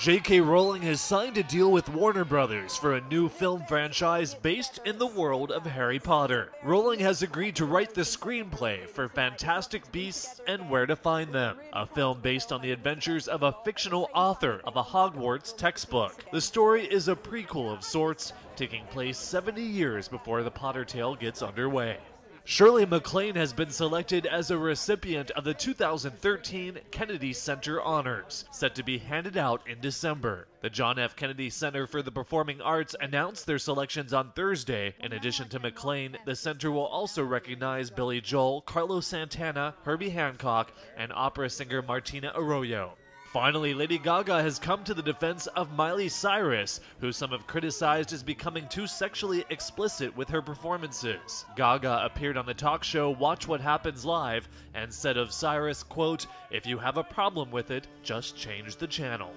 J.K. Rowling has signed a deal with Warner Brothers for a new film franchise based in the world of Harry Potter. Rowling has agreed to write the screenplay for Fantastic Beasts and Where to Find Them, a film based on the adventures of a fictional author of a Hogwarts textbook. The story is a prequel of sorts, taking place 70 years before the Potter tale gets underway. Shirley MacLaine has been selected as a recipient of the 2013 Kennedy Center Honors, set to be handed out in December. The John F. Kennedy Center for the Performing Arts announced their selections on Thursday. In addition to MacLaine, the center will also recognize Billy Joel, Carlos Santana, Herbie Hancock, and opera singer Martina Arroyo. Finally, Lady Gaga has come to the defense of Miley Cyrus, who some have criticized as becoming too sexually explicit with her performances. Gaga appeared on the talk show Watch What Happens Live and said of Cyrus, quote, "If you have a problem with it, just change the channel."